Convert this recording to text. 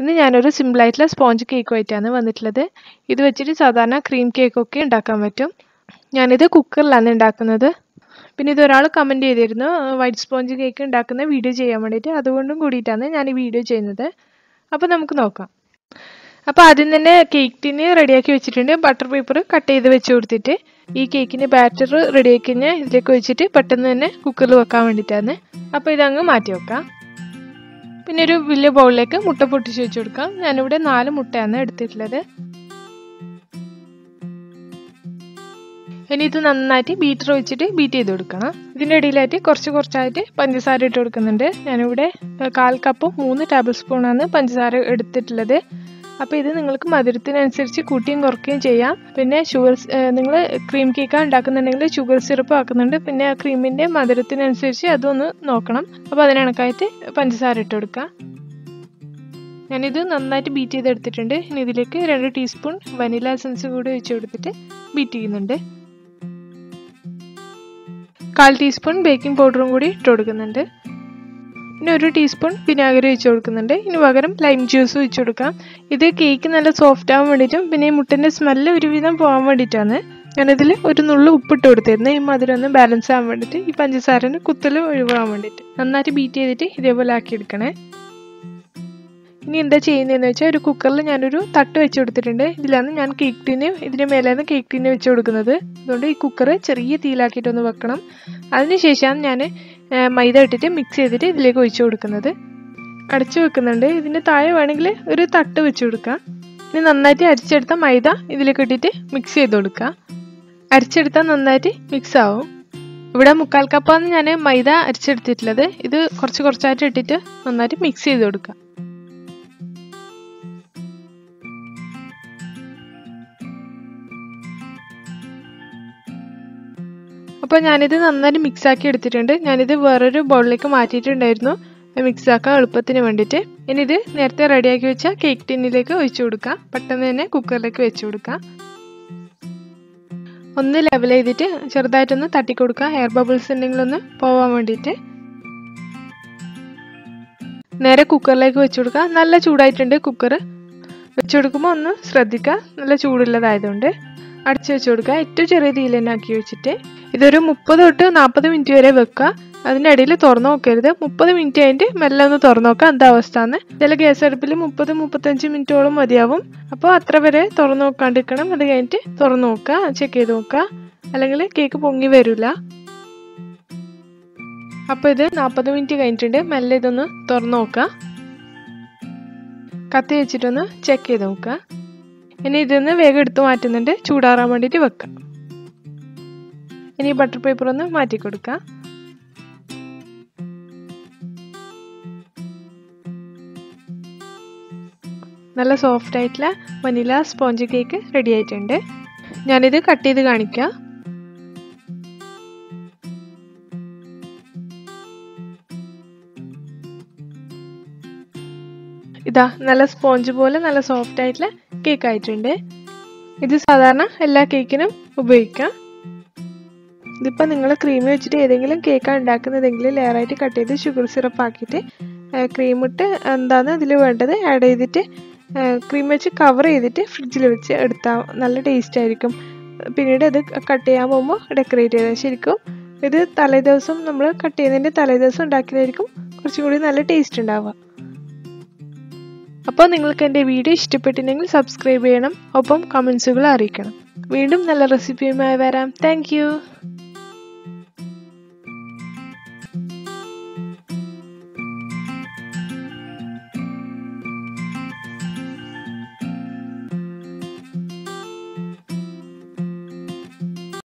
ഇന്ന് ഞാനൊരു സിമ്പിളായിട്ടുള്ള സ്പോഞ്ച് കേക്കുമായിട്ടാണ് വന്നിട്ടുള്ളത്. ഇത് വെച്ചിട്ട് സാധാരണ ക്രീം കേക്കൊക്കെ ഉണ്ടാക്കാൻ പറ്റും. ഞാനിത് കുക്കറിലാണ് ഉണ്ടാക്കുന്നത്. പിന്നെ ഇത് ഒരാൾ കമന്റ് ചെയ്തിരുന്നു വൈറ്റ് സ്പോഞ്ച് കേക്ക് ഉണ്ടാക്കുന്ന വീഡിയോ ചെയ്യാൻ വേണ്ടിയിട്ട്. അതുകൊണ്ടും കൂടിയിട്ടാണ് ഞാൻ ഈ വീഡിയോ ചെയ്യുന്നത്. അപ്പോൾ നമുക്ക് നോക്കാം. അപ്പോൾ ആദ്യം തന്നെ കേക്ക് ടിന് റെഡിയാക്കി വെച്ചിട്ടുണ്ട്. ബട്ടർ പേപ്പർ കട്ട് ചെയ്ത് വെച്ച് കൊടുത്തിട്ട് ഈ കേക്കിന് ബാറ്റർ റെഡിയാക്കി കഴിഞ്ഞാൽ ഇതിലേക്ക് വെച്ചിട്ട് പെട്ടെന്ന് തന്നെ കുക്കറിൽ വെക്കാൻ വേണ്ടിയിട്ടാണ്. അപ്പോൾ ഇതങ്ങ് മാറ്റി വെക്കാം. പിന്നെ ഒരു വലിയ ബൗളിലേക്ക് മുട്ട പൊട്ടിച്ച് വെച്ച് കൊടുക്കാം. ഞാനിവിടെ നാല് മുട്ടയാണ് എടുത്തിട്ടുള്ളത്. ഇനി ഇത് നന്നായിട്ട് ബീറ്റർ വെച്ചിട്ട് ബീറ്റ് ചെയ്ത് കൊടുക്കണം. ഇതിന്റെ ഇടയിലായിട്ട് കുറച്ച് കുറച്ചായിട്ട് പഞ്ചസാര ഇട്ട് കൊടുക്കുന്നുണ്ട്. ഞാനിവിടെ കാൽ കപ്പ് മൂന്ന് ടേബിൾ സ്പൂണാണ് പഞ്ചസാര എടുത്തിട്ടുള്ളത്. അപ്പോൾ ഇത് നിങ്ങൾക്ക് മധുരത്തിനനുസരിച്ച് കൂട്ടിയും കുറയ്ക്കുകയും ചെയ്യാം. പിന്നെ ഷുഗർ നിങ്ങൾ ക്രീം കേക്ക് ഉണ്ടാക്കുന്നുണ്ടെങ്കിൽ ഷുഗർ സിറപ്പ് ആക്കുന്നുണ്ട്. പിന്നെ ആ ക്രീമിന്റെ മധുരത്തിനനുസരിച്ച് അതൊന്ന് നോക്കണം. അപ്പോൾ അതിനണക്കായിട്ട് പഞ്ചസാര ഇട്ട് കൊടുക്കുക. ഞാനിത് നന്നായിട്ട് ബീറ്റ് ചെയ്തെടുത്തിട്ടുണ്ട്. ഇനി ഇതിലേക്ക് രണ്ട് ടീസ്പൂൺ വനില എസൻസ് കൂടി ഒഴിച്ച് കൊടുത്തിട്ട് ബീറ്റ് ചെയ്യുന്നുണ്ട്. കാൽ ടീസ്പൂൺ ബേക്കിംഗ് പൗഡറും കൂടി ഇട്ട് കൊടുക്കുന്നുണ്ട്. പിന്നെ ഒരു ടീസ്പൂൺ വിനാഗിരി ഒഴിച്ച് കൊടുക്കുന്നുണ്ട്. ഇനി പകരം ലൈം ജ്യൂസ് ഒഴിച്ച് കൊടുക്കാം. ഇത് കേക്ക് നല്ല സോഫ്റ്റ് ആവാൻ വേണ്ടിയിട്ടും പിന്നെ ഈ മുട്ടന്റെ സ്മെല്ല് ഒരുവിധം പോകാൻ വേണ്ടിയിട്ടാണ് ഞാനിതിൽ ഒരു നുള്ളു ഉപ്പിട്ട് കൊടുത്തിരുന്നു ഈ മധുരം ഒന്ന് ബാലൻസ് ആവാൻ വേണ്ടിയിട്ട് ഈ പഞ്ചസാരന് കുത്തൽ ഒഴിവാൻ വേണ്ടിയിട്ട്. നന്നായിട്ട് ബീറ്റ് ചെയ്തിട്ട് ഇതേപോലെ ആക്കി ആക്കിയെടുക്കണേ ഇനി എന്താ ചെയ്യുന്നതെന്ന് വെച്ചാൽ ഒരു കുക്കറിൽ ഞാനൊരു തട്ട് വെച്ച് കൊടുത്തിട്ടുണ്ട്. ഇതിലാണ് ഞാൻ കേക്ക് ടീന് ഇതിന് മേലെയാണ് കേക്ക് ടീന് വെച്ച് കൊടുക്കുന്നത്. അതുകൊണ്ട് ഈ കുക്കർ ചെറിയ തീയിലാക്കിയിട്ടൊന്ന് വെക്കണം. അതിനുശേഷമാണ് ഞാൻ മൈദ ഇട്ടിട്ട് മിക്സ് ചെയ്തിട്ട് ഇതിലേക്ക് ഒഴിച്ചു കൊടുക്കുന്നത്. അടച്ചു വെക്കുന്നുണ്ട്. ഇതിന്റെ താഴെ വേണമെങ്കിൽ ഒരു തട്ട് വെച്ച് കൊടുക്കാം. ഇനി നന്നായിട്ട് അരിച്ചെടുത്ത മൈദ ഇതിലേക്ക് ഇട്ടിട്ട് മിക്സ് ചെയ്ത് കൊടുക്കുക അരിച്ചെടുത്താൽ നന്നായിട്ട് മിക്സ് ആവും. ഇവിടെ മുക്കാൽ കപ്പാണ് ഞാൻ മൈദ അരിച്ചെടുത്തിട്ടുള്ളത്. ഇത് കുറച്ച് കുറച്ചായിട്ട് ഇട്ടിട്ട് നന്നായിട്ട് മിക്സ് ചെയ്ത് കൊടുക്കുക അപ്പോൾ ഞാനിത് നന്നായിട്ട് മിക്സ് ആക്കി എടുത്തിട്ടുണ്ട്. ഞാനിത് വേറൊരു ബൗളിലേക്ക് മാറ്റിയിട്ടുണ്ടായിരുന്നു. മിക്സ് ആക്കാൻ എളുപ്പത്തിന് വേണ്ടിയിട്ട്. ഇനി ഇത് നേരത്തെ റെഡിയാക്കി വെച്ച കേക്ക് ടിന്നിലേക്ക് ഒഴിച്ചു കൊടുക്കാം. പെട്ടെന്ന് തന്നെ കുക്കറിലേക്ക് വെച്ച് കൊടുക്കാം. ഒന്ന് ലെവൽ ചെയ്തിട്ട് ചെറുതായിട്ടൊന്ന് തട്ടി കൊടുക്കുക എയർ ബബിൾസ് ഉണ്ടെങ്കിൽ ഒന്ന് പോവാൻ വേണ്ടിയിട്ട്. നേരെ കുക്കറിലേക്ക് വെച്ച് കൊടുക്കുക നല്ല ചൂടായിട്ടുണ്ട് കുക്കർ വെച്ച് കൊടുക്കുമ്പോൾ ഒന്ന് ശ്രദ്ധിക്കുക നല്ല ചൂടുള്ളതായതുകൊണ്ട്. അടച്ചു വെച്ച് കൊടുക്കുക ഏറ്റവും ചെറിയ തീയിൽ ആക്കി വെച്ചിട്ട്. ഇതൊരു മുപ്പത് തൊട്ട് നാൽപ്പത് മിനിറ്റ് വരെ വെക്കുക. അതിന്റെ ഇടയിൽ തുറന്നു നോക്കരുത്. മുപ്പത് മിനിറ്റ് കഴിഞ്ഞിട്ട് മെല്ലെ ഒന്ന് തുറന്നു നോക്കുക. എന്താ അവസ്ഥ എന്ന് ചില ഗ്യാസ് അടുപ്പിൽ മുപ്പത് മുപ്പത്തഞ്ച് മിനിറ്റോളം മതിയാവും. അപ്പോൾ അത്ര വരെ തുറന്നു നോക്കാണ്ടിരിക്കണം. അത് കഴിഞ്ഞിട്ട് തുറന്നു നോക്കുക. ചെക്ക് ചെയ്ത് നോക്കുക. അല്ലെങ്കിൽ കേക്ക് പൊങ്ങി വരില്ല. അപ്പോൾ ഇത് നാൽപ്പത് മിനിറ്റ് കഴിഞ്ഞിട്ടുണ്ട്. മെല്ലെ ഇതൊന്ന് തുറന്നു നോക്കുക. കത്തി വെച്ചിട്ടൊന്ന് ചെക്ക് ചെയ്ത് നോക്കുക. ഇനി ഇതൊന്ന് വേഗം എടുത്ത് മാറ്റുന്നുണ്ട്. ചൂടാറാൻ വേണ്ടിയിട്ട് വെക്കാം ഇനി ബട്ടർ പേപ്പർ ഒന്ന് മാറ്റി കൊടുക്കാം. നല്ല സോഫ്റ്റ് ആയിട്ടുള്ള വനില സ്പോഞ്ച് കേക്ക് റെഡി ആയിട്ടുണ്ട്. ഞാനിത് കട്ട് ചെയ്ത് കാണിക്കാം. ഇതാ നല്ല സ്പോഞ്ച് പോലെ നല്ല സോഫ്റ്റ് ആയിട്ടുള്ള കേക്ക് ആയിട്ടുണ്ട്. ഇത് സാധാരണ എല്ലാ കേക്കിനും ഉപയോഗിക്കാം. ഇതിപ്പോൾ നിങ്ങൾ ക്രീം വെച്ചിട്ട് ഏതെങ്കിലും കേക്കാണ് ഉണ്ടാക്കുന്നതെങ്കിൽ ലെയറായിട്ട് കട്ട് ചെയ്ത് ഷുഗർ സിറപ്പ് ആക്കിയിട്ട് ക്രീം ഇട്ട് എന്താണ് അതിൽ വേണ്ടത് ആഡ് ചെയ്തിട്ട് ക്രീം വെച്ച് കവർ ചെയ്തിട്ട് ഫ്രിഡ്ജിൽ വെച്ച് എടുത്താൽ നല്ല ടേസ്റ്റ് ആയിരിക്കും. പിന്നീട് അത് കട്ട് ചെയ്യാൻ പോകുമ്പോൾ ഡെക്കറേറ്റ് ചെയ്താൽ ശരിക്കും ഇത് തലേദിവസം നമ്മൾ കട്ട് ചെയ്യുന്നതിന്റെ തലേദിവസം ഉണ്ടാക്കിയതായിരിക്കും കുറച്ചും കൂടി നല്ല ടേസ്റ്റ് ഉണ്ടാവുക. അപ്പോൾ നിങ്ങൾക്ക് എന്റെ വീഡിയോ ഇഷ്ടപ്പെട്ടിട്ടുണ്ടെങ്കിൽ സബ്സ്ക്രൈബ് ചെയ്യണം. ഒപ്പം കമൻസുകൾ അറിയിക്കണം. വീണ്ടും നല്ല റെസിപ്പിയുമായി വരാം. താങ്ക്